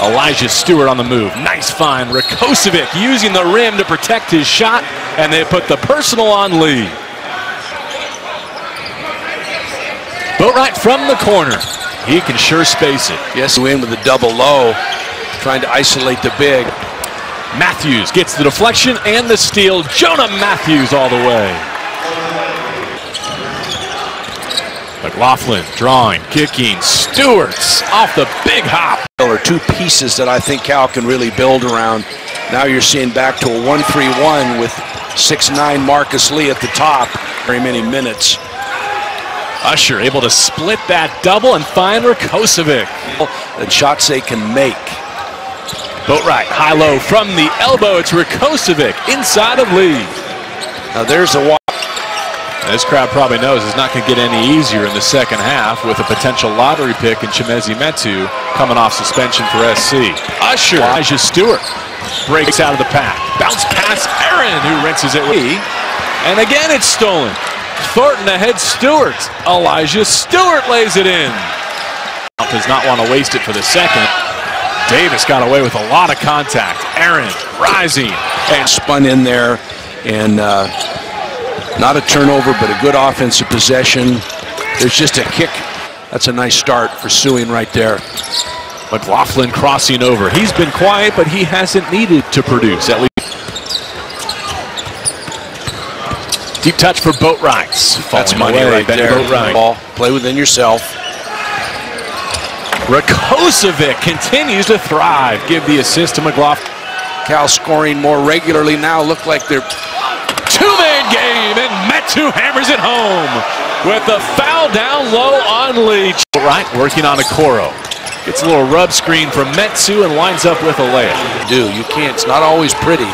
Elijah Stewart on the move. Nice find. Rakocevic using the rim to protect his shot, and they put the personal on Lee. Boatwright from the corner. He can sure space it. Yes, win with a double low, trying to isolate the big. Mathews gets the deflection and the steal. Jonah Mathews all the way. McLaughlin drawing, kicking. Stewart's off the big hop. Are two pieces that I think Cal can really build around. Now you're seeing back to a 1-3-1 with 6-9 Marcus Lee at the top. Very many minutes. Usher able to split that double and find Rakocevic. And shots they can make. Boatwright, high-low from the elbow. It's Rakocevic inside of Lee. Now there's a walk. This crowd probably knows it's not going to get any easier in the second half with a potential lottery pick in Chimezie Metu coming off suspension for SC. Usher, Elijah Stewart breaks out of the pack. Bounce pass, Aaron, who rinses it. With And again, it's stolen. Thornton ahead, Stewart. Elijah Stewart lays it in. Does not want to waste it for the second. Davis got away with a lot of contact. Aaron rising and spun in there and uh, not a turnover, but a good offensive possession. There's just a kick. That's a nice start for Sueing right there. McLaughlin crossing over. He's been quiet, but he hasn't needed to produce, at least. Deep touch for Boatwrights. That's money right there. Boatwright. Ball. Play within yourself. Rakocevic continues to thrive. Give the assist to McLaughlin. Cal scoring more regularly now. Look like they're two-man game, and hammers it home with the foul down low on Leach. Right, working on Okoroh. Gets a little rub screen from Metu and winds up with a layup. You do. You can't. It's not always pretty.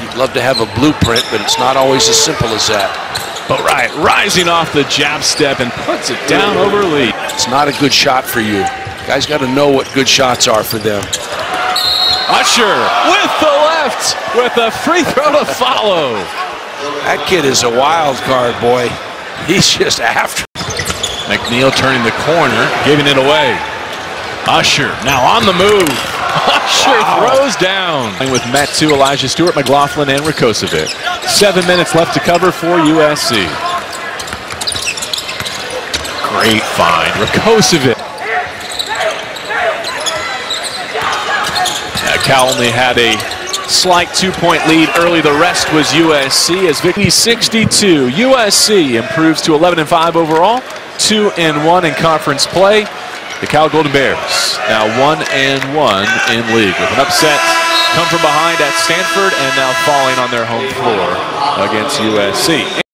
You'd love to have a blueprint, but it's not always as simple as that. Boatwright, rising off the jab step and puts it down over Lee. It's not a good shot for you. Guys got to know what good shots are for them. Usher with the left with a free throw to follow. That kid is a wild card, boy. He's just after. McNeill turning the corner, giving it away. Usher now on the move. Usher wow. throws down. With Metu, Elijah Stewart, McLaughlin, and Rakocevic. Seven minutes left to cover for USC. Great find. Rakocevic. Cal only had a slight two-point lead early. The rest was USC as Vicky 62. USC improves to 11 and 5 overall, 2 and 1 in conference play. The Cal Golden Bears now 1 and 1 in league with an upset come from behind at Stanford and now falling on their home floor against USC.